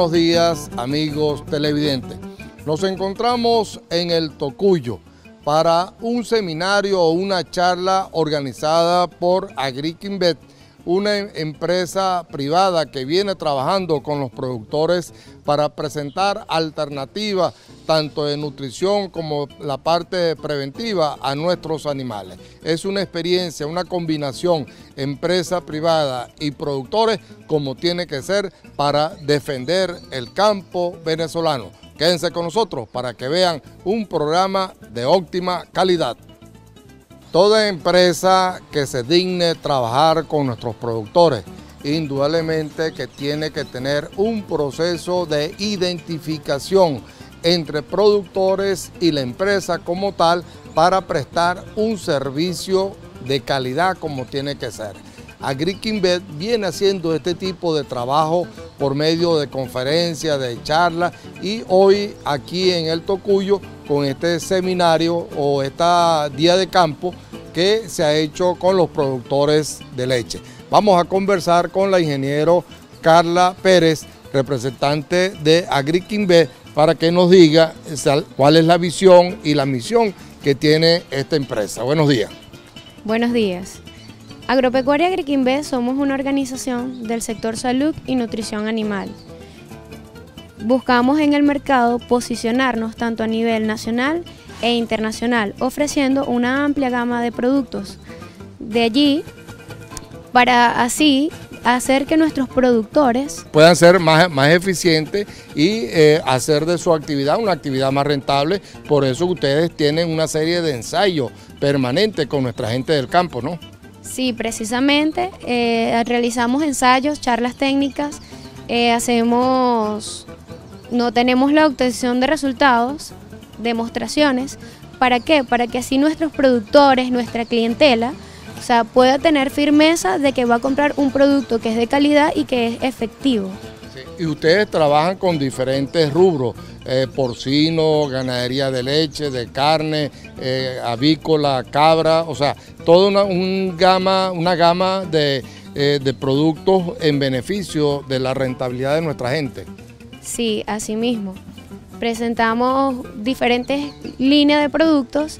buenos días amigos televidentes. Nos encontramos en el Tocuyo para un seminario o una charla organizada por Agrikinvet una empresa privada que viene trabajando con los productores para presentar alternativas tanto de nutrición como la parte preventiva a nuestros animales. Es una experiencia, una combinación empresa privada y productores como tiene que ser para defender el campo venezolano. Quédense con nosotros para que vean un programa de óptima calidad. Toda empresa que se digne trabajar con nuestros productores, indudablemente que tiene que tener un proceso de identificación entre productores y la empresa como tal para prestar un servicio de calidad como tiene que ser. AgriKinvet viene haciendo este tipo de trabajo por medio de conferencias, de charlas y hoy aquí en el Tocuyo con este seminario o esta día de campo que se ha hecho con los productores de leche. Vamos a conversar con la ingeniero Carla Pérez, representante de AgriKinvet, para que nos diga cuál es la visión y la misión que tiene esta empresa. Buenos días. Buenos días. Agropecuaria Agriquimbe somos una organización del sector salud y nutrición animal. Buscamos en el mercado posicionarnos tanto a nivel nacional e internacional, ofreciendo una amplia gama de productos. De allí, para así hacer que nuestros productores puedan ser más, más eficientes y eh, hacer de su actividad una actividad más rentable. Por eso ustedes tienen una serie de ensayos permanentes con nuestra gente del campo, ¿no? Sí, precisamente. Eh, realizamos ensayos, charlas técnicas, eh, hacemos, no tenemos la obtención de resultados, demostraciones. ¿Para qué? Para que así nuestros productores, nuestra clientela, o sea, pueda tener firmeza de que va a comprar un producto que es de calidad y que es efectivo. Y ustedes trabajan con diferentes rubros, eh, porcino, ganadería de leche, de carne, eh, avícola, cabra, o sea, toda una, gama, una gama de, eh, de productos en beneficio de la rentabilidad de nuestra gente. Sí, así mismo. Presentamos diferentes líneas de productos,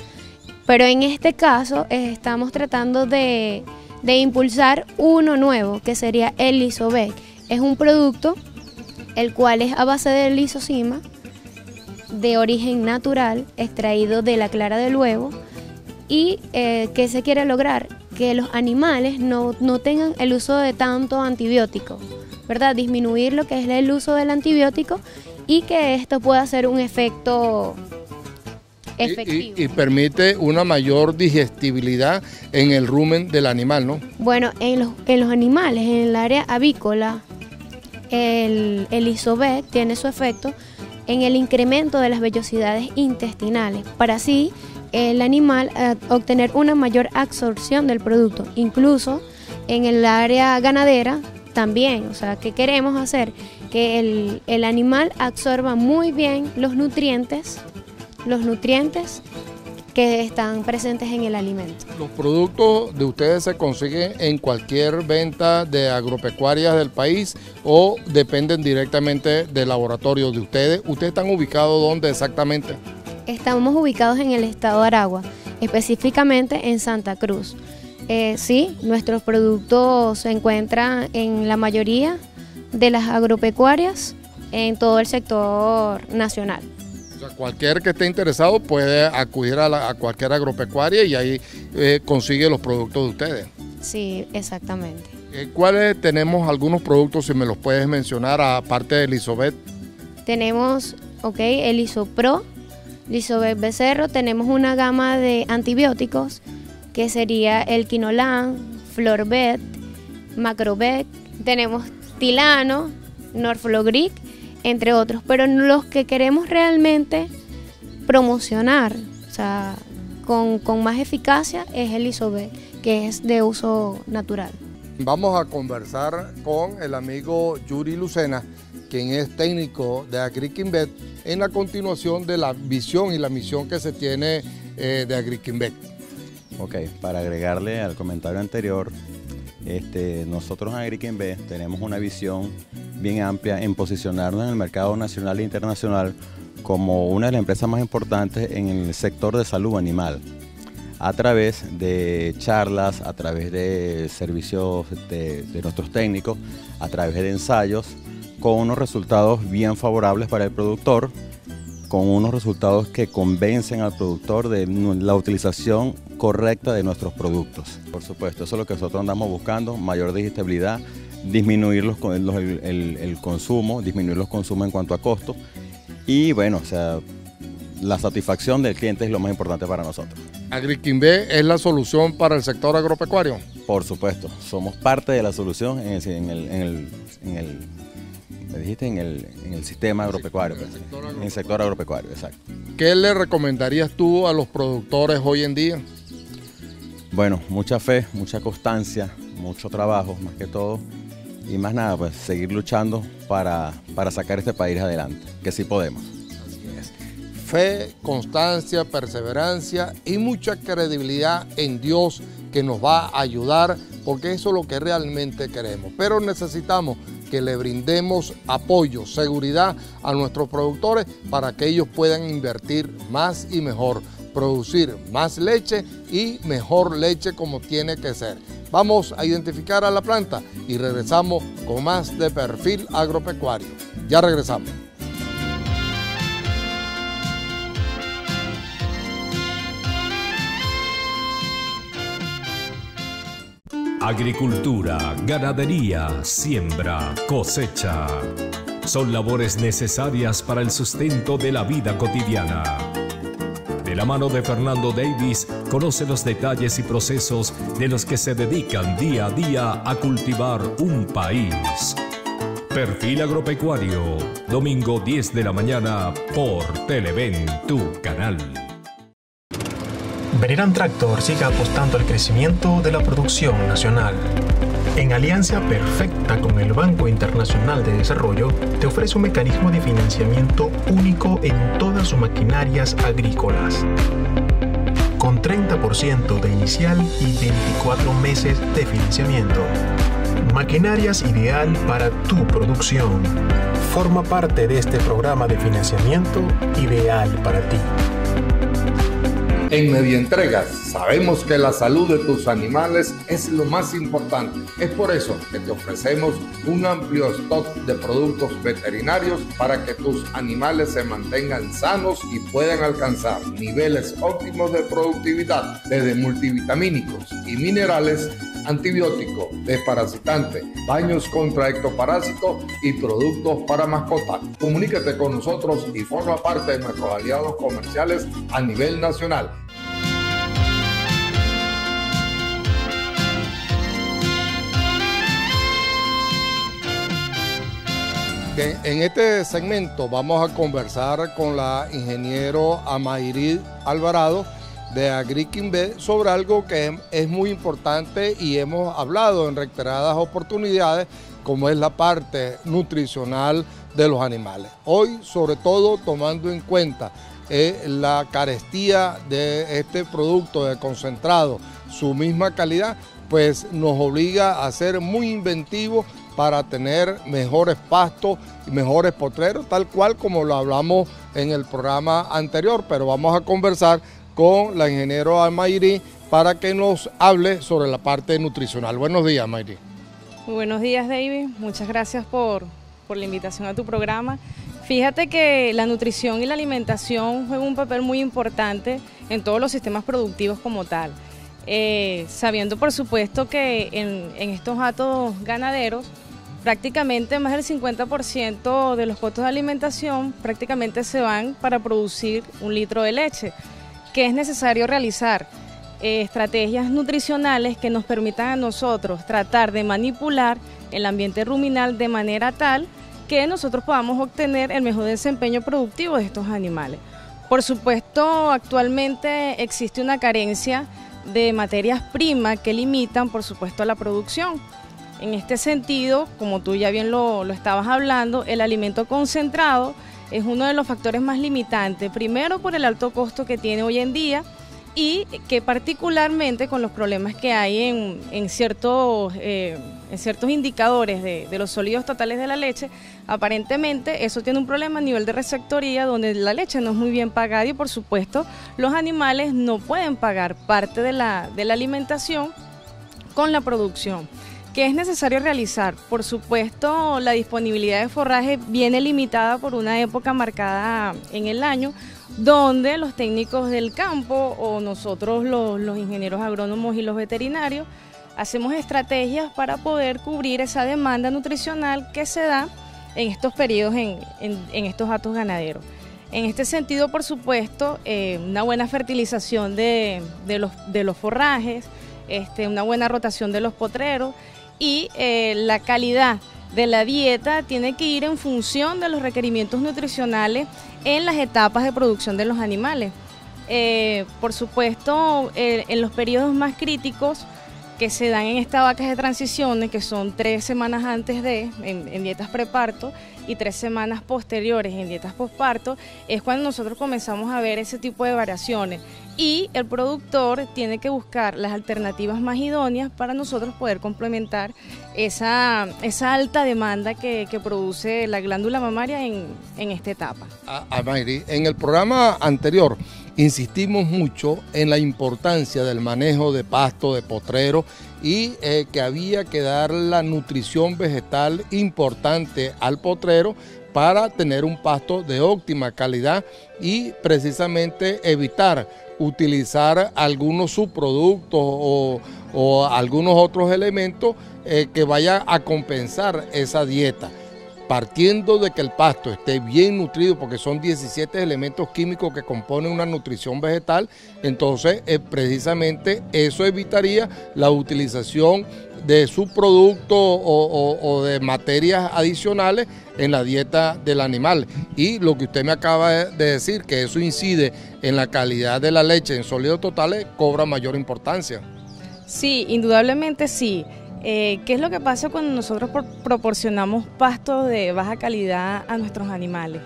pero en este caso estamos tratando de, de impulsar uno nuevo, que sería el Lisobec. Es un producto el cual es a base de lisocima, de origen natural, extraído de la clara del huevo. ¿Y eh, qué se quiere lograr? Que los animales no, tengan el uso de tanto antibiótico, ¿verdad? Disminuir lo que es el uso del antibiótico y que esto pueda hacer un efecto efectivo. Y, permite una mayor digestibilidad en el rumen del animal, ¿no? Bueno, en los, en los animales, en el área avícola, el, el tiene su efecto en el incremento de las vellosidades intestinales, para así el animal eh, obtener una mayor absorción del producto. Incluso en el área ganadera también, o sea, ¿qué queremos hacer? Que el, el animal absorba muy bien los nutrientes, los nutrientes que están presentes en el alimento. Los productos de ustedes se consiguen en cualquier venta de agropecuarias del país o dependen directamente del laboratorio de ustedes. ¿Ustedes están ubicados dónde exactamente? Estamos ubicados en el estado de Aragua, específicamente en Santa Cruz. Eh, sí, nuestros productos se encuentran en la mayoría de las agropecuarias en todo el sector nacional cualquier que esté interesado puede acudir a, cualquier agropecuaria y ahí eh, consigue los productos de ustedes. Sí, exactamente. Eh, ¿Cuáles tenemos algunos productos, si me los puedes mencionar, aparte del Isobet? Tenemos, ok, el Isopro, Isobet Becerro, tenemos una gama de antibióticos que sería el Quinolan, Florbet, Macrobet, tenemos Tilano, Norflogric entre otros, pero los que queremos realmente promocionar, o sea, con, más eficacia es el ISOB, que es de uso natural. Vamos a conversar con el amigo Yuri Lucena, quien es técnico de AgriKinvet, en la continuación de la visión y la misión que se tiene eh, de AgriKinvet. Ok, para agregarle al comentario anterior, este, nosotros en AgriKinvet tenemos una visión bien amplia en posicionarnos en el mercado nacional e internacional como una de las empresas más importantes en el sector de salud animal. A través de charlas, a través de servicios de, nuestros técnicos, a través de ensayos, con unos resultados bien favorables para el productor, con unos resultados que convencen al productor de la utilización correcta de nuestros productos. Por supuesto, eso es lo que nosotros andamos buscando, mayor digestibilidad, disminuir los, el, el consumo, disminuir los consumos en cuanto a costo y bueno, o sea, la satisfacción del cliente es lo más importante para nosotros. ¿Agriquimbe es la solución para el sector agropecuario? Por supuesto, somos parte de la solución en el, en el, en el, me dijiste, en el, en el sistema agropecuario, en el, pues, sector agropecuario. en el sector agropecuario, exacto. ¿Qué le recomendarías tú a los productores hoy en día? Bueno, mucha fe, mucha constancia, mucho trabajo, más que todo, y más nada, pues seguir luchando para, para sacar este país adelante, que sí podemos. Así es. Fe, constancia, perseverancia y mucha credibilidad en Dios que nos va a ayudar, porque eso es lo que realmente queremos. Pero necesitamos que le brindemos apoyo, seguridad a nuestros productores para que ellos puedan invertir más y mejor, producir más leche y mejor leche como tiene que ser. Vamos a identificar a la planta y regresamos con más de perfil agropecuario. Ya regresamos. Agricultura, ganadería, siembra, cosecha. Son labores necesarias para el sustento de la vida cotidiana de la mano de Fernando Davis, conoce los detalles y procesos de los que se dedican día a día a cultivar un país. Perfil Agropecuario, domingo 10 de la mañana por Televen, tu canal. Veneran Tractor sigue apostando al crecimiento de la producción nacional. En alianza perfecta con el Banco Internacional de Desarrollo, te ofrece un mecanismo de financiamiento único en todas sus maquinarias agrícolas. Con 30% de inicial y 24 meses de financiamiento. Maquinarias ideal para tu producción. Forma parte de este programa de financiamiento ideal para ti. En Medientregas sabemos que la salud de tus animales es lo más importante. Es por eso que te ofrecemos un amplio stock de productos veterinarios para que tus animales se mantengan sanos y puedan alcanzar niveles óptimos de productividad desde multivitamínicos y minerales antibiótico, desparasitante, baños contra ectoparásito y productos para mascotas. Comunícate con nosotros y forma parte de nuestros aliados comerciales a nivel nacional. En este segmento vamos a conversar con la ingeniero Amairid Alvarado de Agriquimbe sobre algo que es muy importante y hemos hablado en reiteradas oportunidades, como es la parte nutricional de los animales. Hoy, sobre todo, tomando en cuenta eh, la carestía de este producto de concentrado, su misma calidad, pues nos obliga a ser muy inventivos para tener mejores pastos y mejores potreros, tal cual como lo hablamos en el programa anterior, pero vamos a conversar con la ingeniero Mayri para que nos hable sobre la parte nutricional. Buenos días, Mayri. buenos días, David. Muchas gracias por, la invitación a tu programa. Fíjate que la nutrición y la alimentación juegan un papel muy importante en todos los sistemas productivos como tal. Eh, sabiendo, por supuesto, que en, en estos atos ganaderos prácticamente más del 50% de los costos de alimentación prácticamente se van para producir un litro de leche que es necesario realizar eh, estrategias nutricionales que nos permitan a nosotros tratar de manipular el ambiente ruminal de manera tal que nosotros podamos obtener el mejor desempeño productivo de estos animales. Por supuesto, actualmente existe una carencia de materias primas que limitan, por supuesto, la producción. En este sentido, como tú ya bien lo, lo estabas hablando, el alimento concentrado es uno de los factores más limitantes. Primero por el alto costo que tiene hoy en día y que particularmente con los problemas que hay en, ciertos, eh, en ciertos indicadores de, los sólidos totales de la leche, aparentemente eso tiene un problema a nivel de receptoría donde la leche no es muy bien pagada y por supuesto los animales no pueden pagar parte de la, de la alimentación con la producción. ¿Qué es necesario realizar? Por supuesto, la disponibilidad de forraje viene limitada por una época marcada en el año, donde los técnicos del campo o nosotros los, ingenieros agrónomos y los veterinarios hacemos estrategias para poder cubrir esa demanda nutricional que se da en estos periodos en, estos atos ganaderos. En este sentido, por supuesto, eh, una buena fertilización de, los, forrajes, este, una buena rotación de los potreros y eh, la calidad de la dieta tiene que ir en función de los requerimientos nutricionales en las etapas de producción de los animales. Eh, por supuesto, eh, en los periodos más críticos que se dan en estas vacas de transiciones, que son tres semanas antes de, en, dietas preparto, y tres semanas posteriores en dietas postparto, es cuando nosotros comenzamos a ver ese tipo de variaciones. Y el productor tiene que buscar las alternativas más idóneas para nosotros poder complementar esa, esa alta demanda que, produce la glándula mamaria en, esta etapa. A, en el programa anterior insistimos mucho en la importancia del manejo de pasto, de potrero y eh, que había que dar la nutrición vegetal importante al potrero para tener un pasto de óptima calidad y precisamente evitar utilizar algunos subproductos o, algunos otros elementos eh, que vayan a compensar esa dieta. Partiendo de que el pasto esté bien nutrido, porque son 17 elementos químicos que componen una nutrición vegetal, entonces eh, precisamente eso evitaría la utilización de subproductos o, o, de materias adicionales en la dieta del animal. Y lo que usted me acaba de decir, que eso incide en la calidad de la leche en sólidos totales, cobra mayor importancia. Sí, indudablemente sí. Eh, ¿Qué es lo que pasa cuando nosotros proporcionamos pastos de baja calidad a nuestros animales?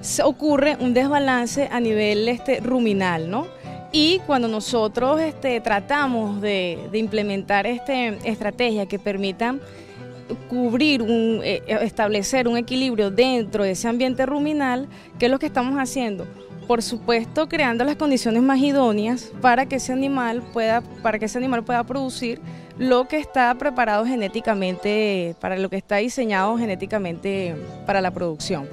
Se ocurre un desbalance a nivel este, ruminal, ¿no? Y cuando nosotros este, tratamos de, implementar este, estrategias que permitan cubrir, un, eh, establecer un equilibrio dentro de ese ambiente ruminal, ¿qué es lo que estamos haciendo? Por supuesto, creando las condiciones más idóneas para que ese animal pueda, para que ese animal pueda producir lo que está preparado genéticamente, para lo que está diseñado genéticamente para la producción.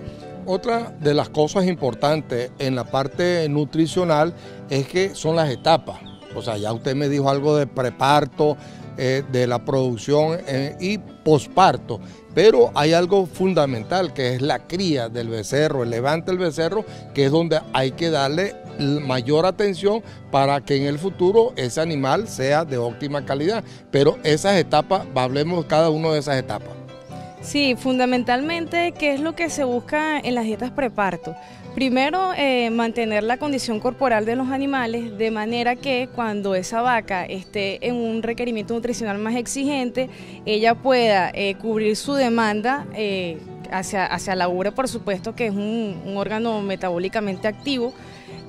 Otra de las cosas importantes en la parte nutricional es que son las etapas. O sea, ya usted me dijo algo de preparto, eh, de la producción eh, y posparto. Pero hay algo fundamental que es la cría del becerro, el levante del becerro, que es donde hay que darle mayor atención para que en el futuro ese animal sea de óptima calidad. Pero esas etapas, hablemos cada una de esas etapas. Sí, fundamentalmente, ¿qué es lo que se busca en las dietas preparto? Primero, eh, mantener la condición corporal de los animales de manera que cuando esa vaca esté en un requerimiento nutricional más exigente, ella pueda eh, cubrir su demanda eh, hacia, hacia la ubre, por supuesto, que es un, un órgano metabólicamente activo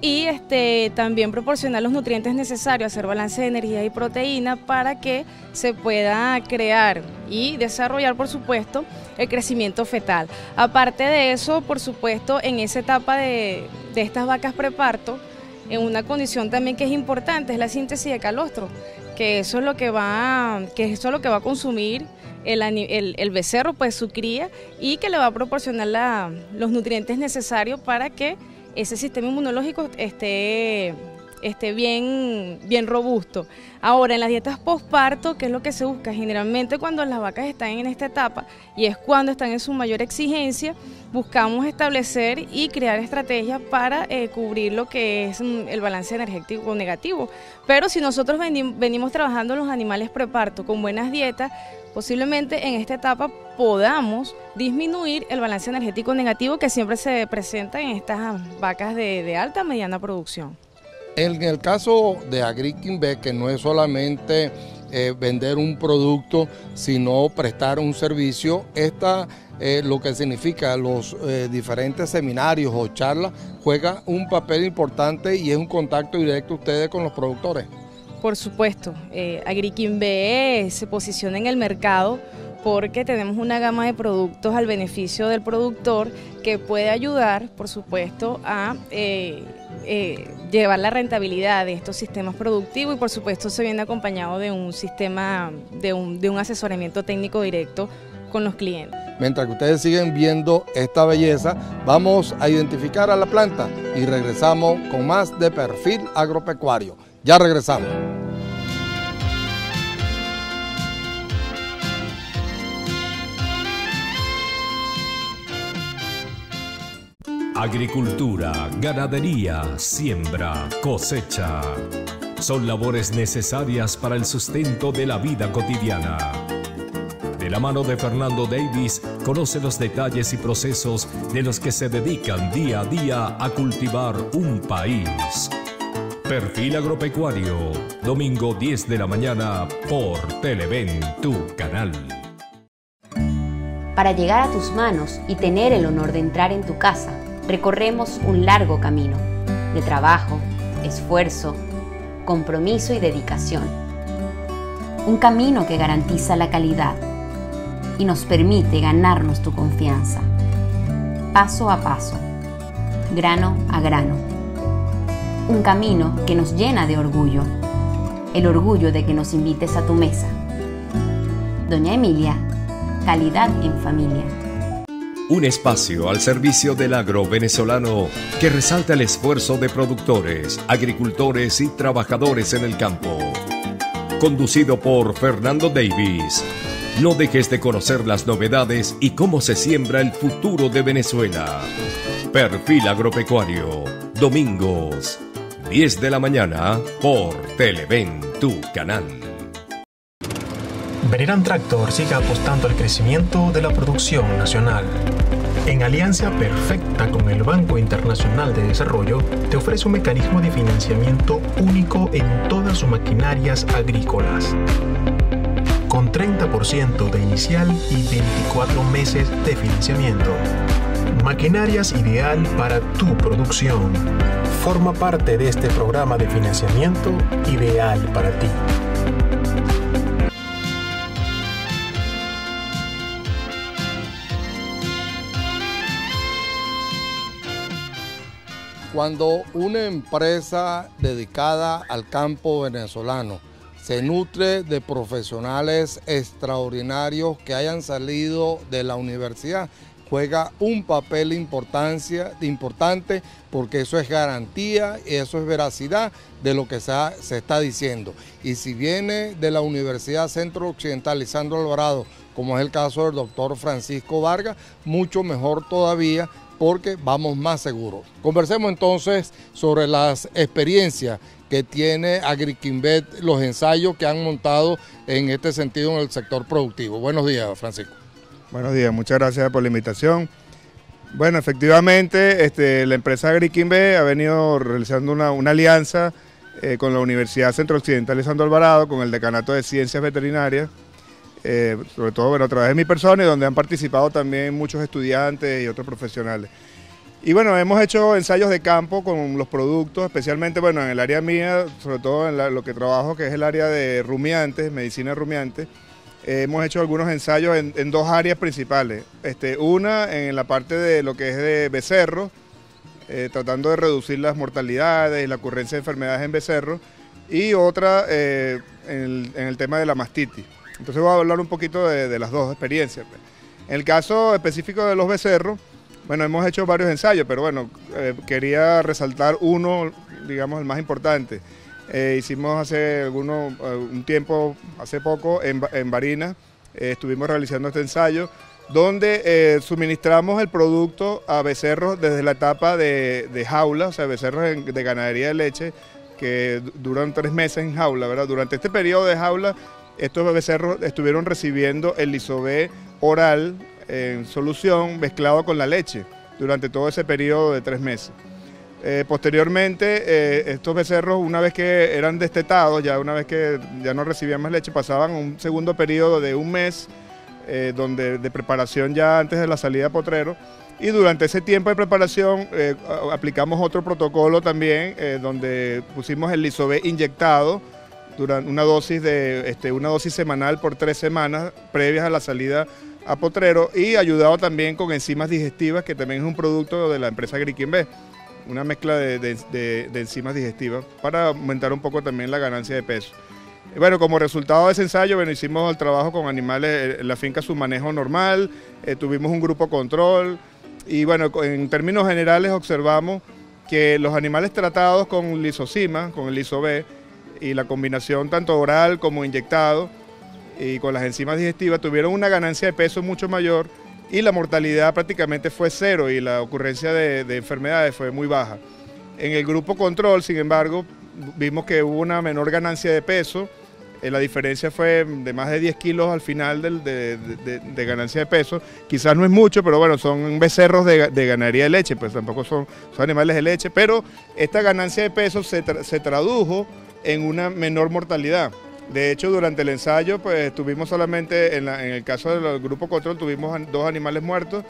y este, también proporcionar los nutrientes necesarios, hacer balance de energía y proteína para que se pueda crear y desarrollar, por supuesto, el crecimiento fetal. Aparte de eso, por supuesto, en esa etapa de, estas vacas preparto, en una condición también que es importante es la síntesis de calostro, que eso es lo que va, que eso es lo que va a consumir el, el, becerro, pues su cría, y que le va a proporcionar los nutrientes necesarios para que ese sistema inmunológico esté, esté bien, bien robusto. Ahora, en las dietas postparto, ¿qué es lo que se busca? Generalmente cuando las vacas están en esta etapa y es cuando están en su mayor exigencia, buscamos establecer y crear estrategias para eh, cubrir lo que es mm, el balance energético negativo. Pero si nosotros venimos trabajando los animales preparto con buenas dietas, posiblemente en esta etapa podamos disminuir el balance energético negativo que siempre se presenta en estas vacas de, de alta mediana producción. En el caso de Agriquimbe, que no es solamente eh, vender un producto, sino prestar un servicio. Esta, eh, lo que significa los eh, diferentes seminarios o charlas, juega un papel importante y es un contacto directo ustedes con los productores. Por supuesto, eh, Agriquimbe se posiciona en el mercado porque tenemos una gama de productos al beneficio del productor que puede ayudar, por supuesto, a eh, eh, llevar la rentabilidad de estos sistemas productivos y por supuesto se viene acompañado de un sistema, de un, de un asesoramiento técnico directo con los clientes. Mientras que ustedes siguen viendo esta belleza, vamos a identificar a la planta y regresamos con más de perfil agropecuario. Ya regresamos. Agricultura, ganadería, siembra, cosecha. Son labores necesarias para el sustento de la vida cotidiana. De la mano de Fernando Davis, conoce los detalles y procesos de los que se dedican día a día a cultivar un país. Perfil Agropecuario, domingo 10 de la mañana por Televen, tu canal. Para llegar a tus manos y tener el honor de entrar en tu casa, recorremos un largo camino de trabajo, esfuerzo, compromiso y dedicación. Un camino que garantiza la calidad y nos permite ganarnos tu confianza. Paso a paso, grano a grano. Un camino que nos llena de orgullo, el orgullo de que nos invites a tu mesa. Doña Emilia, calidad en familia. Un espacio al servicio del agro venezolano que resalta el esfuerzo de productores, agricultores y trabajadores en el campo. Conducido por Fernando Davis. No dejes de conocer las novedades y cómo se siembra el futuro de Venezuela. Perfil Agropecuario. Domingos, 10 de la mañana por Televen, tu canal. Veneran Tractor sigue apostando al crecimiento de la producción nacional. En alianza perfecta con el Banco Internacional de Desarrollo, te ofrece un mecanismo de financiamiento único en todas sus maquinarias agrícolas. Con 30% de inicial y 24 meses de financiamiento. Maquinarias ideal para tu producción. Forma parte de este programa de financiamiento ideal para ti. Cuando una empresa dedicada al campo venezolano se nutre de profesionales extraordinarios que hayan salido de la universidad, juega un papel importancia, importante porque eso es garantía y eso es veracidad de lo que se, se está diciendo. Y si viene de la Universidad Centro Occidental Lisandro Alvarado, como es el caso del doctor Francisco Vargas, mucho mejor todavía porque vamos más seguros. Conversemos entonces sobre las experiencias que tiene Agriquimbet, los ensayos que han montado en este sentido en el sector productivo. Buenos días, Francisco. Buenos días, muchas gracias por la invitación. Bueno, efectivamente, este, la empresa Agriquimbe ha venido realizando una, alianza eh, con la Universidad Centro Occidental de Santo Alvarado, con el Decanato de Ciencias Veterinarias, eh, sobre todo bueno, a través de mi persona y donde han participado también muchos estudiantes y otros profesionales. Y bueno, hemos hecho ensayos de campo con los productos, especialmente bueno, en el área mía, sobre todo en lo que trabajo, que es el área de rumiantes, medicina de rumiantes. Eh, hemos hecho algunos ensayos en, dos áreas principales. Este, una en la parte de lo que es de becerros, eh, tratando de reducir las mortalidades y la ocurrencia de enfermedades en becerros, y otra eh, en el tema de la mastitis. Entonces voy a hablar un poquito de, las dos experiencias. pues. En el caso específico de los becerros, bueno, hemos hecho varios ensayos, pero bueno, eh, quería resaltar uno, digamos, el más importante. Eh, hicimos hace alguno, eh, un tiempo, hace poco, en, en Barinas, estuvimos realizando este ensayo, donde suministramos el producto a becerros desde la etapa de, de jaula, o sea, becerros de ganadería de leche, que du- duran tres meses en jaula, ¿verdad? Durante este periodo de jaula, estos becerros estuvieron recibiendo el lisobé oral en solución mezclado con la leche durante todo ese periodo de tres meses. Eh, posteriormente, eh, estos becerros, una vez que eran destetados, ya una vez que ya no recibían más leche, pasaban un segundo periodo de un mes eh, donde, de preparación ya antes de la salida a potrero. Y durante ese tiempo de preparación aplicamos otro protocolo también, donde pusimos el lisobe inyectado durante una dosis, de, este, una dosis semanal por tres semanas previas a la salida a potrero y ayudado también con enzimas digestivas, que también es un producto de la empresa Grikin B una mezcla de, enzimas digestivas para aumentar un poco también la ganancia de peso. Bueno, como resultado de ese ensayo, bueno, hicimos el trabajo con animales, en la finca su manejo normal, eh, tuvimos un grupo control y bueno, en términos generales observamos que los animales tratados con lisocima, con el liso-B y la combinación tanto oral como inyectado y con las enzimas digestivas tuvieron una ganancia de peso mucho mayor y la mortalidad prácticamente fue cero y la ocurrencia de, enfermedades fue muy baja. En el grupo control, sin embargo, vimos que hubo una menor ganancia de peso, eh, la diferencia fue de más de 10 kilos al final de, ganancia de peso. Quizás no es mucho, pero bueno, son becerros de, ganadería de leche, pues tampoco son, animales de leche, pero esta ganancia de peso se, se tradujo en una menor mortalidad. De hecho, durante el ensayo, pues tuvimos solamente, en, el caso del grupo control, tuvimos dos animales muertos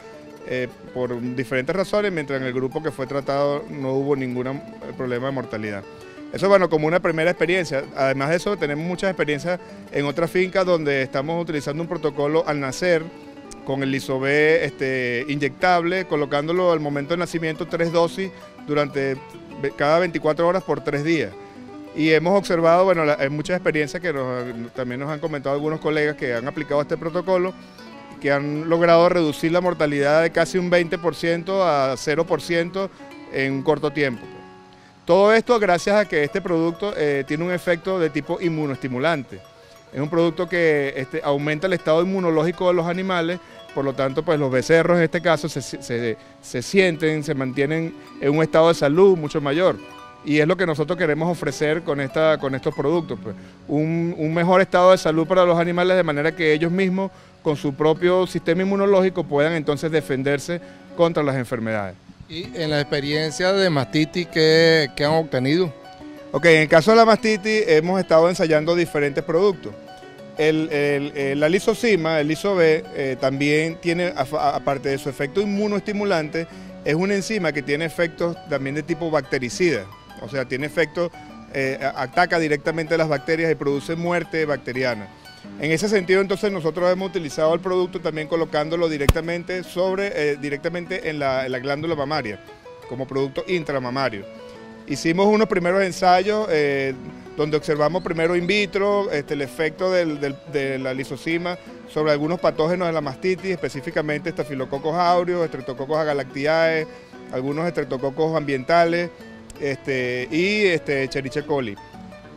eh, por diferentes razones, mientras en el grupo que fue tratado no hubo ningún problema de mortalidad. Eso, bueno, como una primera experiencia. Además de eso, tenemos muchas experiencias en otras fincas donde estamos utilizando un protocolo al nacer con el lisobé este, inyectable, colocándolo al momento de nacimiento tres dosis durante cada 24 horas por tres días. Y hemos observado, bueno, hay muchas experiencias que también nos han comentado algunos colegas que han aplicado este protocolo, que han logrado reducir la mortalidad de casi un 20% a 0% en un corto tiempo. Todo esto gracias a que este producto eh, tiene un efecto de tipo inmunoestimulante. Es un producto que este, aumenta el estado inmunológico de los animales, por lo tanto, pues los becerros en este caso se, se sienten, se mantienen en un estado de salud mucho mayor y es lo que nosotros queremos ofrecer con, esta, con estos productos. Pues. Un, mejor estado de salud para los animales de manera que ellos mismos, con su propio sistema inmunológico, puedan entonces defenderse contra las enfermedades. ¿Y en la experiencia de mastitis qué, han obtenido? Ok, en el caso de la mastitis hemos estado ensayando diferentes productos. El, la lisocima, el liso B, eh, también tiene, aparte de su efecto inmunoestimulante, es una enzima que tiene efectos también de tipo bactericida o sea, tiene efecto, eh, ataca directamente las bacterias y produce muerte bacteriana. En ese sentido, entonces, nosotros hemos utilizado el producto también colocándolo directamente, sobre, eh, directamente en la, glándula mamaria, como producto intramamario. Hicimos unos primeros ensayos eh, donde observamos primero in vitro este, el efecto de la lisocima sobre algunos patógenos de la mastitis, específicamente estafilococos aureus, estreptococos agalactiae, algunos estreptococos ambientales, este, y este, Cheriche coli.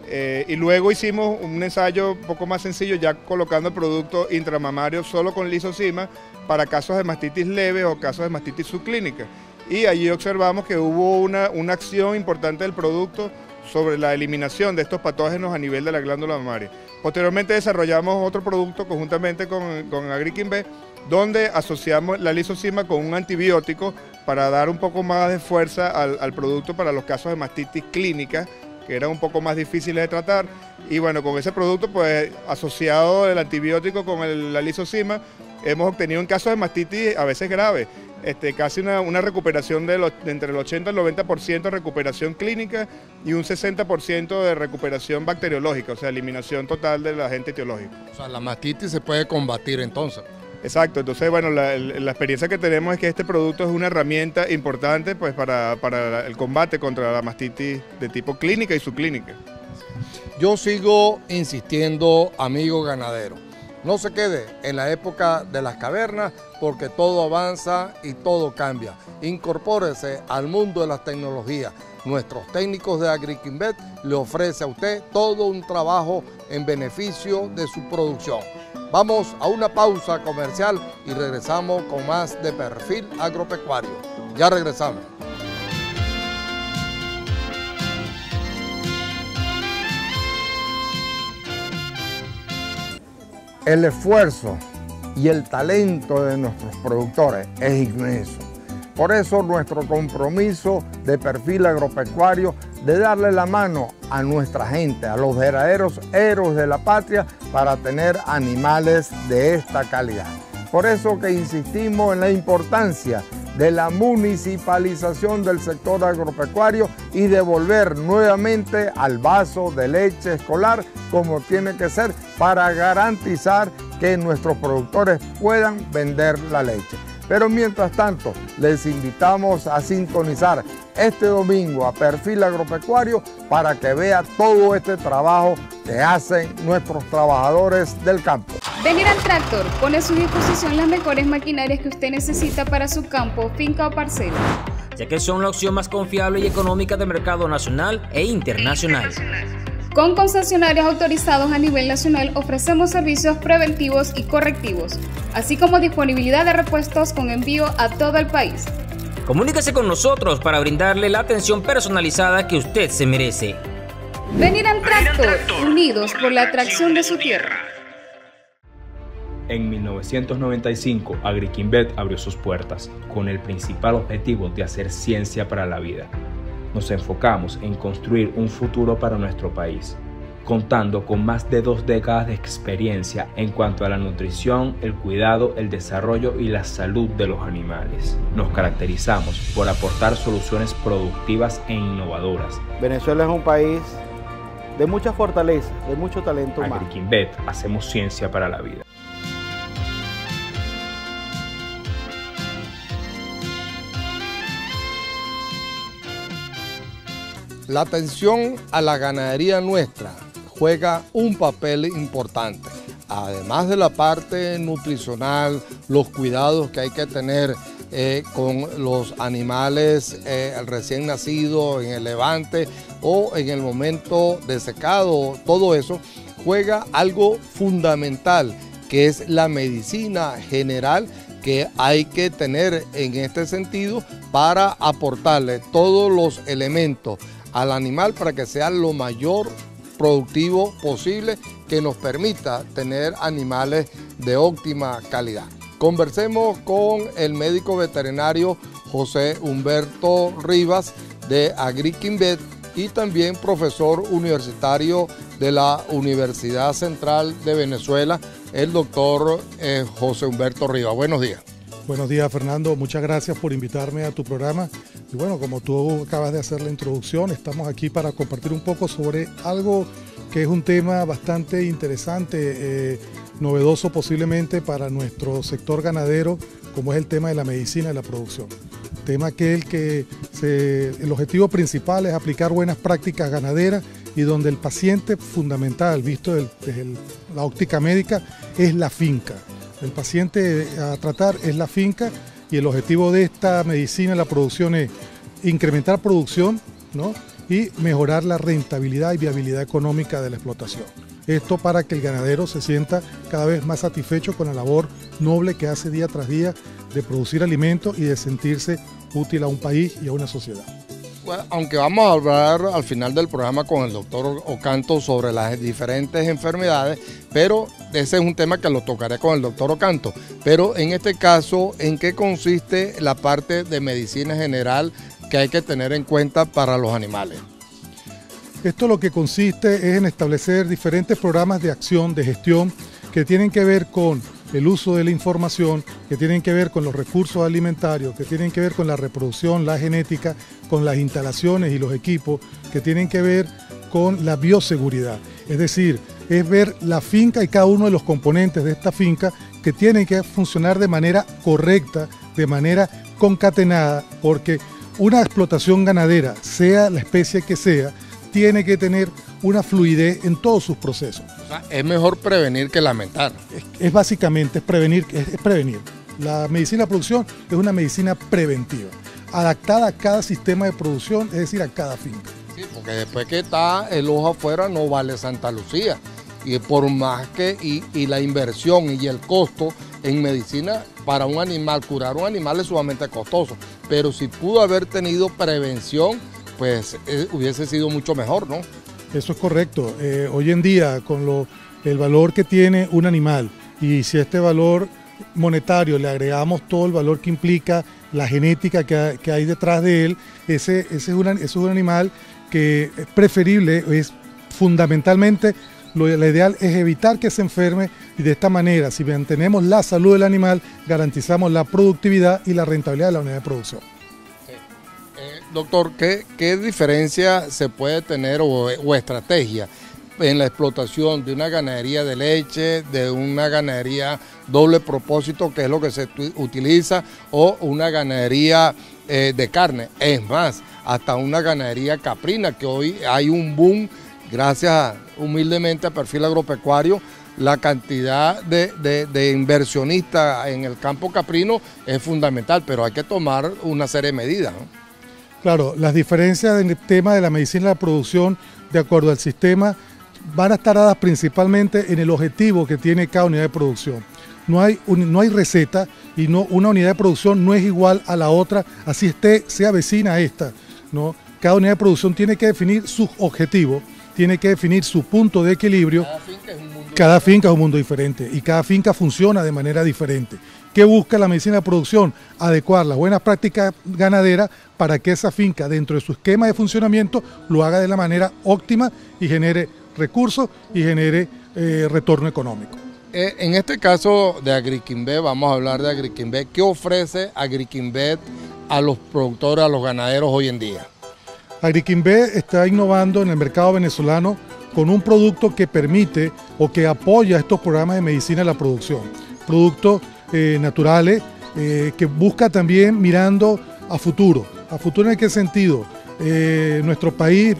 Eh, y luego hicimos un ensayo un poco más sencillo, ya colocando el producto intramamario solo con lisocima para casos de mastitis leve o casos de mastitis subclínica. Y allí observamos que hubo una, una acción importante del producto sobre la eliminación de estos patógenos a nivel de la glándula mamaria. Posteriormente desarrollamos otro producto conjuntamente con, con B, donde asociamos la lisocima con un antibiótico para dar un poco más de fuerza al, producto para los casos de mastitis clínica, que eran un poco más difíciles de tratar. Y bueno, con ese producto, pues asociado el antibiótico con la lisocima, hemos obtenido en casos de mastitis a veces graves, este, casi una, recuperación de, entre el 80 y el 90% de recuperación clínica y un 60% de recuperación bacteriológica, o sea, eliminación total del agente etiológico. O sea, la mastitis se puede combatir entonces. Exacto, entonces bueno, la, experiencia que tenemos es que este producto es una herramienta importante pues, para, el combate contra la mastitis de tipo clínica y subclínica. Yo sigo insistiendo, amigo ganadero, no se quede en la época de las cavernas porque todo avanza y todo cambia. Incorpórese al mundo de las tecnologías. Nuestros técnicos de AgriKinvet le ofrece a usted todo un trabajo en beneficio de su producción. Vamos a una pausa comercial y regresamos con más de Perfil Agropecuario. Ya regresamos. El esfuerzo y el talento de nuestros productores es inmenso. Por eso nuestro compromiso de perfil agropecuario de darle la mano a nuestra gente, a los verdaderos héroes de la patria para tener animales de esta calidad. Por eso que insistimos en la importancia de la municipalización del sector agropecuario y devolver nuevamente al vaso de leche escolar como tiene que ser para garantizar que nuestros productores puedan vender la leche. Pero mientras tanto, les invitamos a sintonizar este domingo a Perfil Agropecuario para que vea todo este trabajo que hacen nuestros trabajadores del campo. Venir al Tractor pone a su disposición las mejores maquinarias que usted necesita para su campo, finca o parcela. Ya que son la opción más confiable y económica del mercado nacional e internacional. Con concesionarios autorizados a nivel nacional ofrecemos servicios preventivos y correctivos, así como disponibilidad de repuestos con envío a todo el país. Comuníquese con nosotros para brindarle la atención personalizada que usted se merece. Venir al Tractor, unidos por la atracción de su tierra. En 1995, Agriquimbet abrió sus puertas con el principal objetivo de hacer ciencia para la vida nos enfocamos en construir un futuro para nuestro país, contando con más de dos décadas de experiencia en cuanto a la nutrición, el cuidado, el desarrollo y la salud de los animales. Nos caracterizamos por aportar soluciones productivas e innovadoras. Venezuela es un país de mucha fortaleza, de mucho talento humano. Agriquimbet hacemos ciencia para la vida. La atención a la ganadería nuestra juega un papel importante. Además de la parte nutricional, los cuidados que hay que tener eh, con los animales eh, recién nacidos, en el levante o en el momento de secado, todo eso juega algo fundamental que es la medicina general que hay que tener en este sentido para aportarle todos los elementos al animal para que sea lo mayor productivo posible que nos permita tener animales de óptima calidad. Conversemos con el médico veterinario José Humberto Rivas de Agriquinvet y también profesor universitario de la Universidad Central de Venezuela, el doctor eh, José Humberto Rivas. Buenos días. Buenos días Fernando, muchas gracias por invitarme a tu programa. Y bueno, como tú acabas de hacer la introducción, estamos aquí para compartir un poco sobre algo que es un tema bastante interesante, eh, novedoso posiblemente para nuestro sector ganadero, como es el tema de la medicina y la producción. Tema que el objetivo principal es aplicar buenas prácticas ganaderas y donde el paciente fundamental, visto desde la óptica médica, es la finca el paciente a tratar es la finca y el objetivo de esta medicina, la producción es incrementar producción y mejorar la rentabilidad y viabilidad económica de la explotación. Esto para que el ganadero se sienta cada vez más satisfecho con la labor noble que hace día tras día de producir alimentos y de sentirse útil a un país y a una sociedad aunque vamos a hablar al final del programa con el doctor Ocanto sobre las diferentes enfermedades, pero ese es un tema que lo tocaré con el doctor Ocanto. Pero en este caso, ¿en qué consiste la parte de medicina general que hay que tener en cuenta para los animales? Esto lo que consiste es en establecer diferentes programas de acción, de gestión, que tienen que ver con el uso de la información, que tienen que ver con los recursos alimentarios, que tienen que ver con la reproducción, la genética, con las instalaciones y los equipos, que tienen que ver con la bioseguridad. Es decir, es ver la finca y cada uno de los componentes de esta finca que tienen que funcionar de manera correcta, de manera concatenada, porque una explotación ganadera, sea la especie que sea, tiene que tener una fluidez en todos sus procesos. Es mejor prevenir que lamentar. Es, básicamente, es prevenir, es, prevenir. La medicina de producción es una medicina preventiva, adaptada a cada sistema de producción, es decir, a cada finca. Sí, porque después que está el ojo afuera no vale Santa Lucía. Y por más que, y, y la inversión y el costo en medicina para un animal, curar un animal es sumamente costoso. Pero si pudo haber tenido prevención, pues eh, hubiese sido mucho mejor, ¿no? Eso es correcto. Eh, hoy en día, con lo, el valor que tiene un animal y si este valor monetario le agregamos todo el valor que implica la genética que, hay detrás de él, ese, ese, es un, es un animal que es preferible, es fundamentalmente lo, ideal es evitar que se enferme y de esta manera, si mantenemos la salud del animal, garantizamos la productividad y la rentabilidad de la unidad de producción. Doctor, ¿qué, diferencia se puede tener o, estrategia en la explotación de una ganadería de leche, de una ganadería doble propósito, que es lo que se utiliza, o una ganadería eh, de carne? Es más, hasta una ganadería caprina, que hoy hay un boom gracias humildemente a Perfil Agropecuario, la cantidad de, inversionistas en el campo caprino es fundamental, pero hay que tomar una serie de medidas. Claro, las diferencias en el tema de la medicina y la producción, de acuerdo al sistema, van a estar dadas principalmente en el objetivo que tiene cada unidad de producción. No hay, no hay receta y no, una unidad de producción no es igual a la otra, así esté, sea vecina a esta. ¿no? Cada unidad de producción tiene que definir sus objetivos tiene que definir su punto de equilibrio. Cada finca es un mundo, diferente y cada finca funciona de manera diferente. ¿Qué busca la medicina de producción? Adecuar las buenas prácticas ganaderas para que esa finca, dentro de su esquema de funcionamiento, lo haga de la manera óptima y genere recursos y genere eh, retorno económico. Eh, en este caso de Agriquimbé, vamos a hablar de Agriquimbé. ¿Qué ofrece Agriquimbé a los productores, a los ganaderos hoy en día? Agriquimbe está innovando en el mercado venezolano con un producto que permite o que apoya estos programas de medicina en la producción. Productos eh, naturales eh, que busca también mirando a futuro. ¿A futuro en qué sentido? Eh, nuestro país,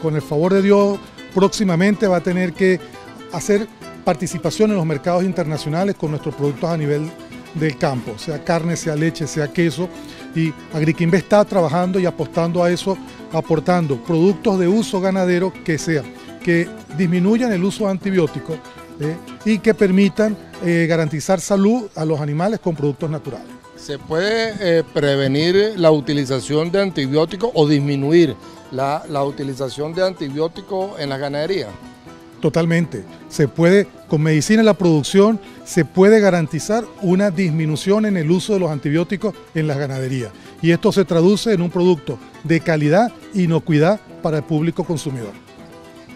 con el favor de Dios, próximamente va a tener que hacer participación en los mercados internacionales con nuestros productos a nivel del campo, sea carne, sea leche, sea queso y Agriquimbe está trabajando y apostando a eso, aportando productos de uso ganadero que sean, que disminuyan el uso de antibióticos eh, y que permitan eh, garantizar salud a los animales con productos naturales. ¿Se puede eh, prevenir la utilización de antibióticos o disminuir la, la utilización de antibióticos en la ganadería? Totalmente. Se puede, con medicina en la producción, se puede garantizar una disminución en el uso de los antibióticos en las ganaderías. Y esto se traduce en un producto de calidad, e inocuidad para el público consumidor.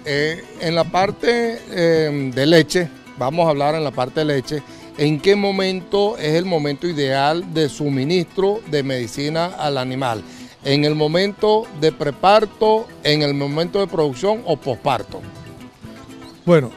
Eh, en la parte eh, de leche, vamos a hablar en la parte de leche, ¿en qué momento es el momento ideal de suministro de medicina al animal? ¿En el momento de preparto, en el momento de producción o posparto? Bueno,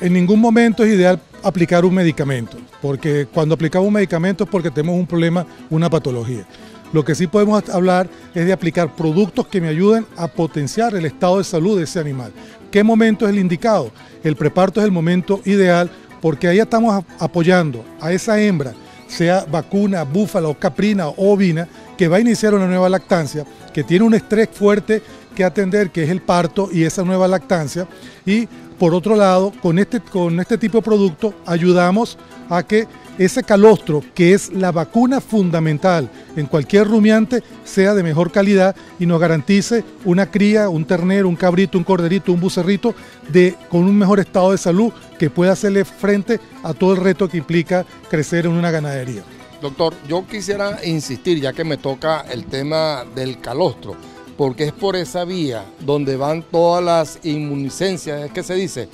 en ningún momento es ideal aplicar un medicamento, porque cuando aplicamos un medicamento es porque tenemos un problema, una patología. Lo que sí podemos hablar es de aplicar productos que me ayuden a potenciar el estado de salud de ese animal. ¿Qué momento es el indicado? El preparto es el momento ideal porque ahí estamos apoyando a esa hembra, sea vacuna, búfala caprina o ovina, que va a iniciar una nueva lactancia, que tiene un estrés fuerte que atender, que es el parto y esa nueva lactancia, y por otro lado, con este, con este tipo de producto ayudamos a que ese calostro, que es la vacuna fundamental en cualquier rumiante, sea de mejor calidad y nos garantice una cría, un ternero, un cabrito, un corderito, un bucerrito de, con un mejor estado de salud que pueda hacerle frente a todo el reto que implica crecer en una ganadería. Doctor, yo quisiera insistir, ya que me toca el tema del calostro porque es por esa vía donde van todas las inmunicencias, es que se dice,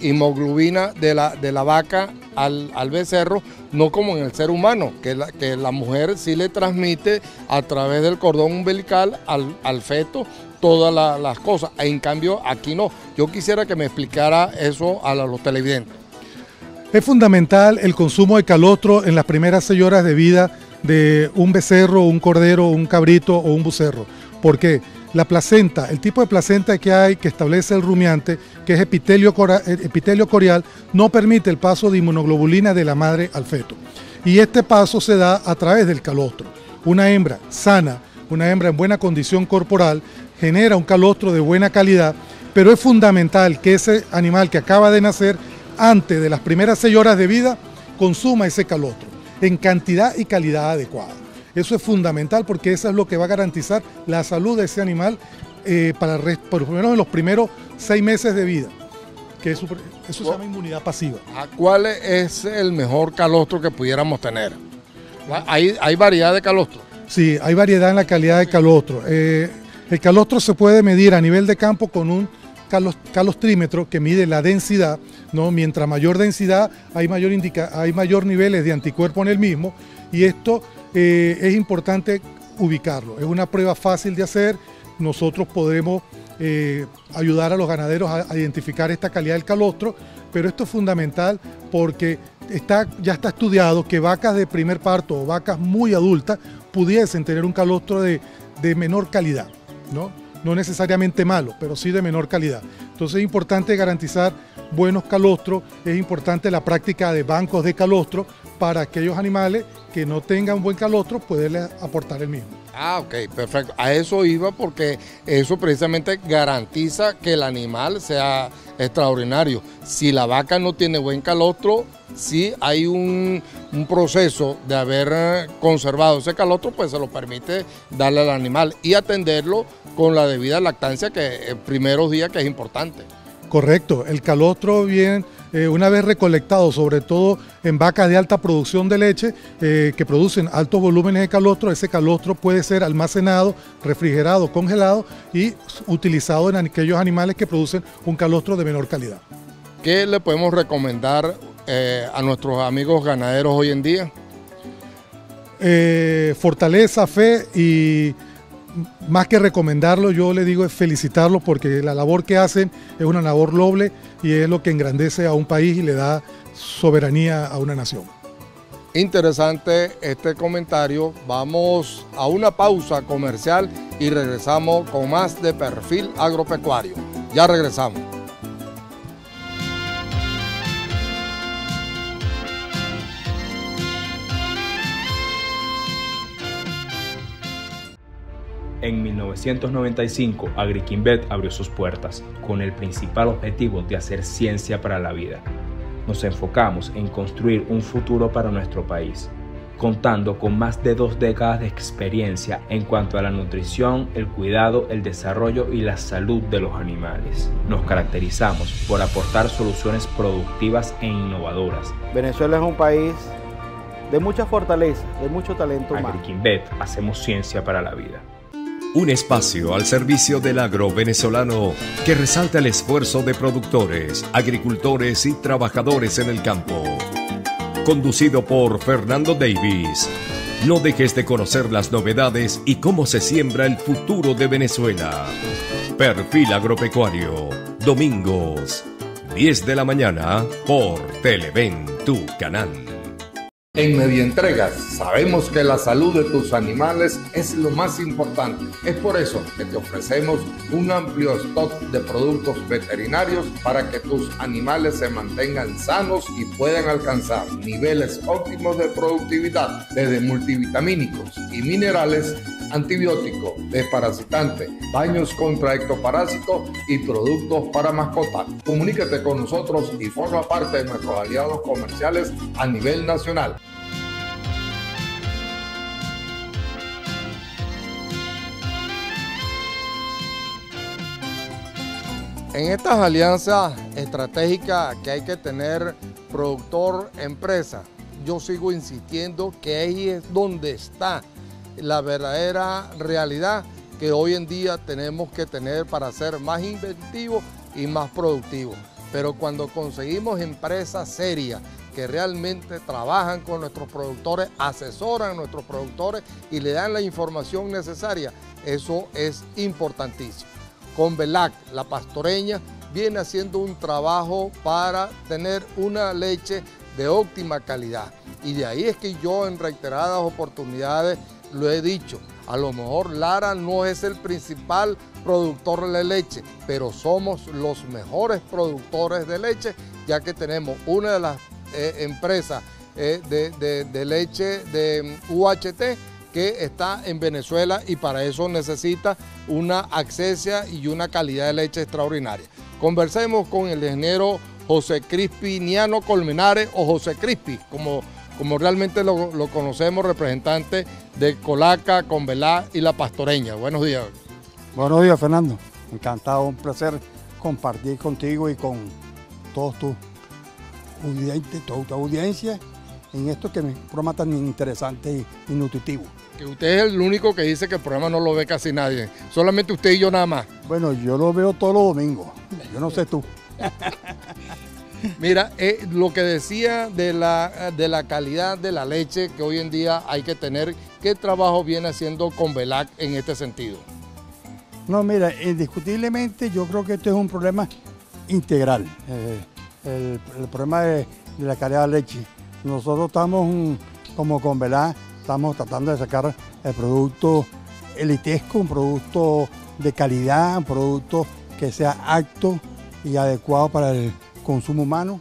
hemoglobina de la, de la vaca al, becerro, no como en el ser humano, que la, que la mujer sí le transmite a través del cordón umbilical al, feto todas las cosas. En cambio, aquí no. Yo quisiera que me explicara eso a los televidentes. Es fundamental el consumo de calostro en las primeras seis horas de vida de un becerro, un cordero, un cabrito o un bucerro porque la placenta, el tipo de placenta que hay que establece el rumiante, que es epitelio, eh, epitelio corial, no permite el paso de inmunoglobulina de la madre al feto. Y este paso se da a través del calostro. Una hembra sana, una hembra en buena condición corporal, genera un calostro de buena calidad, pero es fundamental que ese animal que acaba de nacer, antes de las primeras seis horas de vida, consuma ese calostro en cantidad y calidad adecuada. Eso es fundamental porque eso es lo que va a garantizar la salud de ese animal eh, para, por lo menos en los primeros seis meses de vida. que eso, eso se llama inmunidad pasiva. ¿Cuál es el mejor calostro que pudiéramos tener? ¿Hay, hay variedad de calostro? Sí, hay variedad en la calidad de calostro. Eh, el calostro se puede medir a nivel de campo con un calostrímetro que mide la densidad, ¿no? mientras mayor densidad hay mayor, indica, hay mayor niveles de anticuerpo en el mismo y esto eh, es importante ubicarlo. Es una prueba fácil de hacer, nosotros podremos eh, ayudar a los ganaderos a, identificar esta calidad del calostro, pero esto es fundamental porque está, ya está estudiado que vacas de primer parto o vacas muy adultas pudiesen tener un calostro de, de menor calidad. ¿no? no necesariamente malo, pero sí de menor calidad. Entonces es importante garantizar buenos calostros, es importante la práctica de bancos de calostro para aquellos animales que no tengan buen calostro, poderles aportar el mismo. Ah, ok, perfecto. A eso iba porque eso precisamente garantiza que el animal sea extraordinario. Si la vaca no tiene buen calostro, si hay un, un, proceso de haber conservado ese calostro, pues se lo permite darle al animal y atenderlo con la debida lactancia que en primeros días que es importante. Correcto, el calostro bien eh, una vez recolectado, sobre todo en vacas de alta producción de leche eh, que producen altos volúmenes de calostro, ese calostro puede ser almacenado, refrigerado, congelado y utilizado en aquellos animales que producen un calostro de menor calidad. ¿Qué le podemos recomendar eh, a nuestros amigos ganaderos hoy en día? fortaleza, fe y más que recomendarlo, yo le digo es felicitarlos porque la labor que hacen es una labor noble y es lo que engrandece a un país y le da soberanía a una nación. Interesante este comentario. Vamos a una pausa comercial y regresamos con más de perfil agropecuario. Ya regresamos. En 1995, Agriquimbet abrió sus puertas con el principal objetivo de hacer ciencia para la vida. Nos enfocamos en construir un futuro para nuestro país, contando con más de dos décadas de experiencia en cuanto a la nutrición, el cuidado, el desarrollo y la salud de los animales. Nos caracterizamos por aportar soluciones productivas e innovadoras. Venezuela es un país de mucha fortaleza, de mucho talento humano. Agriquimbet hacemos ciencia para la vida. Un espacio al servicio del agro venezolano que resalta el esfuerzo de productores, agricultores y trabajadores en el campo. Conducido por Fernando Davis. No dejes de conocer las novedades y cómo se siembra el futuro de Venezuela. Perfil Agropecuario. Domingos, 10 de la mañana por Televen, tu canal. En Medientregas sabemos que la salud de tus animales es lo más importante. Es por eso que te ofrecemos un amplio stock de productos veterinarios para que tus animales se mantengan sanos y puedan alcanzar niveles óptimos de productividad desde multivitamínicos y minerales, antibióticos, desparasitantes, baños contra ectoparásitos y productos para mascotas. Comunícate con nosotros y forma parte de nuestros aliados comerciales a nivel nacional. En estas alianzas estratégicas que hay que tener productor-empresa, yo sigo insistiendo que ahí es donde está la verdadera realidad que hoy en día tenemos que tener para ser más inventivos y más productivos. Pero cuando conseguimos empresas serias que realmente trabajan con nuestros productores, asesoran a nuestros productores y le dan la información necesaria, eso es importantísimo con Velac, la pastoreña, viene haciendo un trabajo para tener una leche de óptima calidad. Y de ahí es que yo en reiteradas oportunidades lo he dicho. A lo mejor Lara no es el principal productor de leche, pero somos los mejores productores de leche, ya que tenemos una de las eh, empresas eh, de, de leche de UHT que está en Venezuela y para eso necesita una accesia y una calidad de leche extraordinaria. Conversemos con el ingeniero José Crispiniano Colmenares o José Crispi, como, como realmente lo, conocemos, representante de Colaca, Convelá y La Pastoreña. Buenos días. Buenos días, Fernando. Encantado, un placer compartir contigo y con todos tus oyentes, toda audiencia en esto que es un programa tan interesante y, nutritivo. Que usted es el único que dice que el programa no lo ve casi nadie, solamente usted y yo nada más. Bueno, yo lo veo todos los domingos, yo no sé tú. Mira, eh, lo que decía de la, de la calidad de la leche que hoy en día hay que tener, ¿qué trabajo viene haciendo con Velac en este sentido? No, mira, indiscutiblemente yo creo que esto es un problema integral, eh, el, problema de, la calidad de la leche. Nosotros estamos como con Velac, estamos tratando de sacar el producto elitesco, un producto de calidad, un producto que sea apto y adecuado para el consumo humano.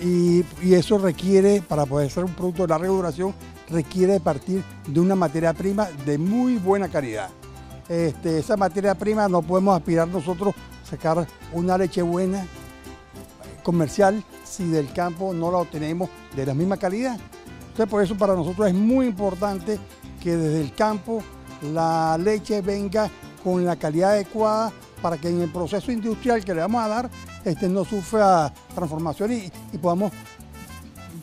Y, eso requiere, para poder ser un producto de larga duración, requiere partir de una materia prima de muy buena calidad. Este, esa materia prima no podemos aspirar nosotros a sacar una leche buena comercial si del campo no la obtenemos de la misma calidad. Entonces por eso para nosotros es muy importante que desde el campo la leche venga con la calidad adecuada para que en el proceso industrial que le vamos a dar este, no sufra transformación y, podamos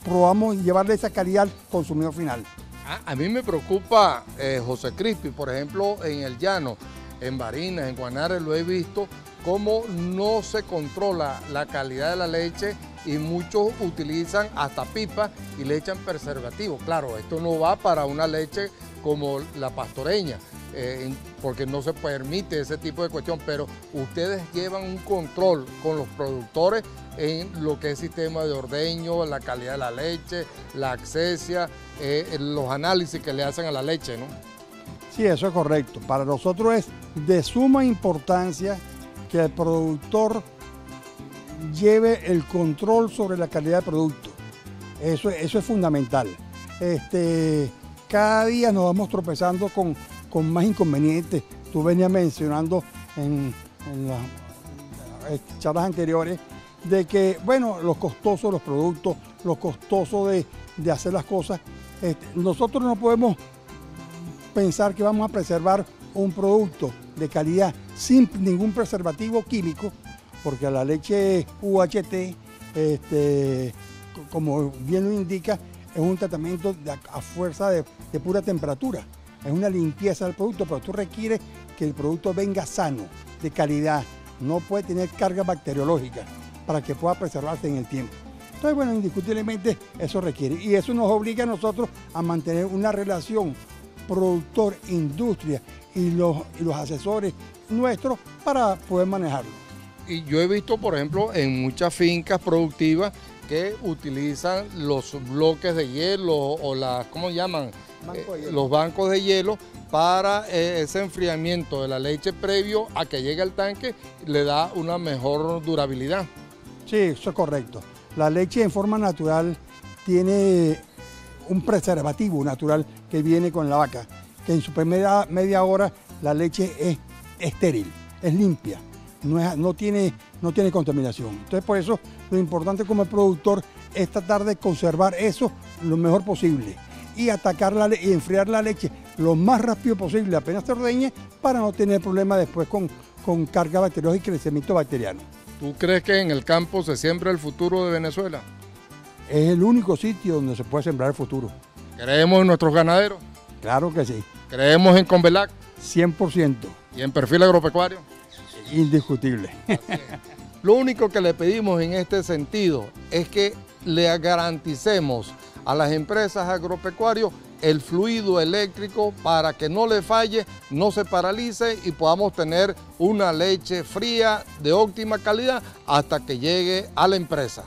probamos llevarle esa calidad al consumidor final. Ah, a mí me preocupa eh, José Crispi, por ejemplo, en el llano, en Barinas, en Guanare, lo he visto, cómo no se controla la calidad de la leche y muchos utilizan hasta pipas y le echan preservativo. Claro, esto no va para una leche como la pastoreña, eh, porque no se permite ese tipo de cuestión, pero ustedes llevan un control con los productores en lo que es sistema de ordeño, la calidad de la leche, la accesia, eh, los análisis que le hacen a la leche, ¿no? Sí, eso es correcto. Para nosotros es de suma importancia que el productor lleve el control sobre la calidad del producto. Eso, eso es fundamental. Este, cada día nos vamos tropezando con, con más inconvenientes. Tú venías mencionando en, las charlas anteriores de que, bueno, lo costoso de los productos, lo costoso de, hacer las cosas. Este, nosotros no podemos pensar que vamos a preservar un producto de calidad sin ningún preservativo químico, porque la leche UHT, este, como bien lo indica, es un tratamiento a fuerza de, pura temperatura. Es una limpieza del producto, pero tú requieres que el producto venga sano, de calidad. No puede tener carga bacteriológica para que pueda preservarse en el tiempo. Entonces, bueno, indiscutiblemente eso requiere. Y eso nos obliga a nosotros a mantener una relación productor-industria y los, y los asesores nuestros para poder manejarlo. Y yo he visto, por ejemplo, en muchas fincas productivas que utilizan los bloques de hielo o las, ¿cómo llaman? Eh, los bancos de hielo para eh, ese enfriamiento de la leche previo a que llegue al tanque, le da una mejor durabilidad. Sí, eso es correcto. La leche en forma natural tiene un preservativo natural que viene con la vaca, que en su primera media hora la leche es estéril, es limpia no, tiene, no tiene contaminación. Entonces por eso lo importante como productor es tratar de conservar eso lo mejor posible y atacar la y enfriar la leche lo más rápido posible apenas se ordeñe para no tener problemas después con, con carga bacteriológica y crecimiento bacteriano. ¿Tú crees que en el campo se siembra el futuro de Venezuela? Es el único sitio donde se puede sembrar el futuro. ¿Creemos en nuestros ganaderos? Claro que sí. ¿Creemos en Convelac? 100%. ¿Y en perfil agropecuario? indiscutible. Lo único que le pedimos en este sentido es que le garanticemos a las empresas agropecuarias el fluido eléctrico para que no le falle, no se paralice y podamos tener una leche fría de óptima calidad hasta que llegue a la empresa.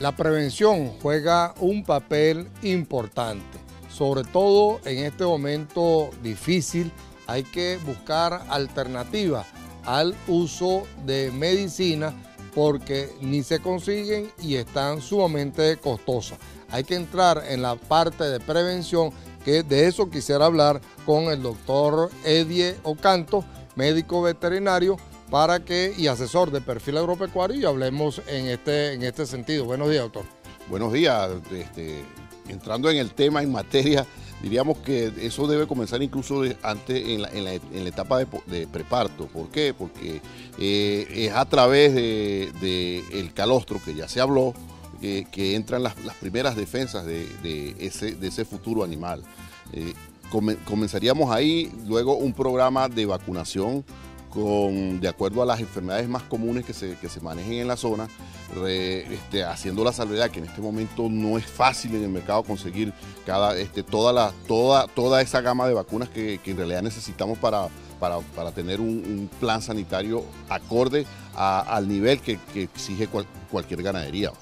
La prevención juega un papel importante, sobre todo en este momento difícil hay que buscar alternativas al uso de medicina porque ni se consiguen y están sumamente costosas. Hay que entrar en la parte de prevención, que de eso quisiera hablar con el doctor Edie Ocanto, médico veterinario, para que, y asesor de perfil agropecuario, y hablemos en este, en este sentido. Buenos días, doctor. Buenos días. Este, entrando en el tema, en materia Diríamos que eso debe comenzar incluso antes en la, etapa de, preparto. ¿Por qué? Porque eh, es a través del de, calostro que ya se habló, que entran las, primeras defensas de, ese, futuro animal. Eh, comenzaríamos ahí, luego un programa de vacunación con, de acuerdo a las enfermedades más comunes que se, manejen en la zona, este, haciendo la salvedad que en este momento no es fácil en el mercado conseguir este, toda, esa gama de vacunas que, en realidad necesitamos para, tener un, plan sanitario acorde al nivel que, exige cualquier ganadería.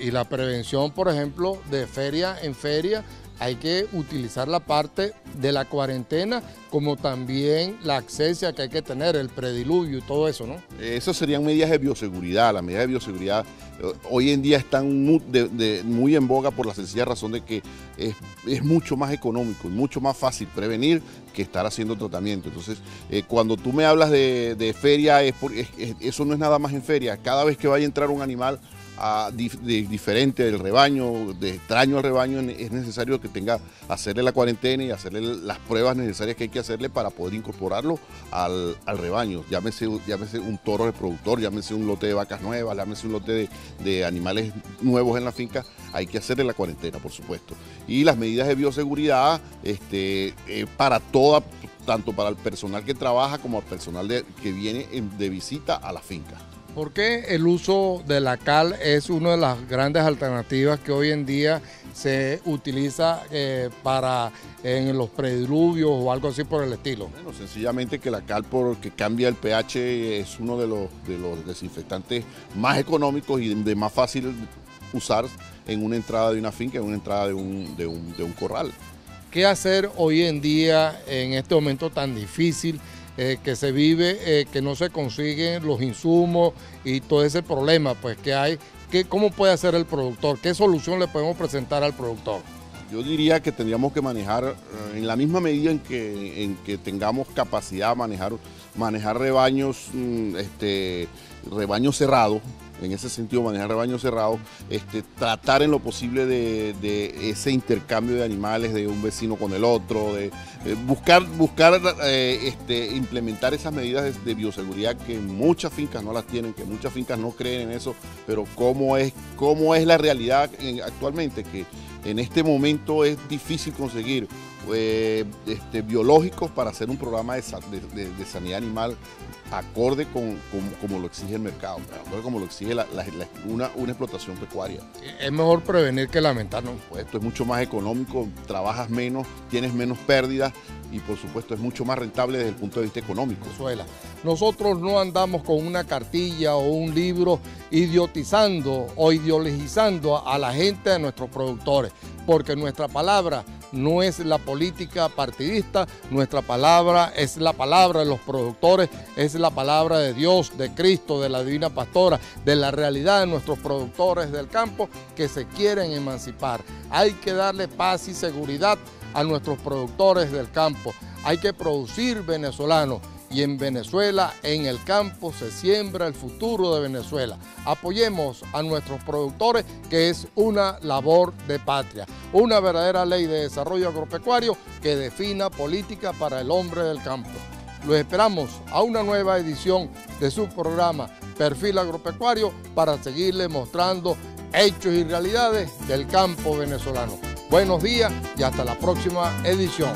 y la prevención, por ejemplo, de feria en feria, hay que utilizar la parte de la cuarentena como también la accesia que hay que tener, el prediluvio y todo eso, ¿no? Eso serían medidas de bioseguridad. Las medidas de bioseguridad eh, hoy en día están muy, en boga por la sencilla razón de que es, mucho más económico y mucho más fácil prevenir que estar haciendo tratamiento. Entonces, eh, cuando tú me hablas de, feria, eso no es nada más en feria. Cada vez que vaya a entrar un animal de, diferente del rebaño, de extraño al rebaño, es necesario que tenga, hacerle la cuarentena y hacerle las pruebas necesarias que hay que hacerle para poder incorporarlo al, rebaño. Llámese, llámese un toro reproductor, llámese un lote de vacas nuevas, llámese un lote de, animales nuevos en la finca, hay que hacerle la cuarentena, por supuesto. Y las medidas de bioseguridad este, eh, para toda, tanto para el personal que trabaja como al personal que viene de visita a la finca. ¿Por qué el uso de la cal es una de las grandes alternativas que hoy en día se utiliza eh, para en los prediluvios o algo así por el estilo? Bueno, sencillamente que la cal porque cambia el pH es uno de los, de los desinfectantes más económicos y de más fácil usar en una entrada de una finca, en una entrada de un, de un, de un corral. ¿Qué hacer hoy en día en este momento tan difícil? Eh, que se vive, eh, que no se consiguen los insumos y todo ese problema pues que hay. ¿Qué, ¿Cómo puede hacer el productor? ¿Qué solución le podemos presentar al productor? Yo diría que tendríamos que manejar, eh, en la misma medida en que, en que tengamos capacidad manejar, manejar rebaños, mm, este, rebaños cerrados, en ese sentido manejar rebaños cerrados, este, tratar en lo posible de, ese intercambio de animales de un vecino con el otro, de, buscar, buscar eh, este, implementar esas medidas de, bioseguridad que muchas fincas no las tienen, que muchas fincas no creen en eso, pero cómo es, cómo es la realidad actualmente, que en este momento es difícil conseguir eh, este, biológicos para hacer un programa de, sanidad animal acorde con, como lo exige el mercado, acorde como lo exige una, explotación pecuaria. Es mejor prevenir que lamentar, ¿no? Pues esto es mucho más económico, trabajas menos, tienes menos pérdidas y por supuesto es mucho más rentable desde el punto de vista económico. Nosotros no andamos con una cartilla o un libro idiotizando o ideologizando a la gente, a nuestros productores, porque nuestra palabra no es la política partidista, nuestra palabra es la palabra de los productores, es la palabra de Dios, de Cristo, de la Divina Pastora, de la realidad de nuestros productores del campo que se quieren emancipar. Hay que darle paz y seguridad a nuestros productores del campo. Hay que producir venezolanos y en Venezuela, en el campo, se siembra el futuro de Venezuela. Apoyemos a nuestros productores, que es una labor de patria. Una verdadera ley de desarrollo agropecuario que defina política para el hombre del campo. Los esperamos a una nueva edición de su programa Perfil Agropecuario para seguirle mostrando hechos y realidades del campo venezolano. Buenos días y hasta la próxima edición.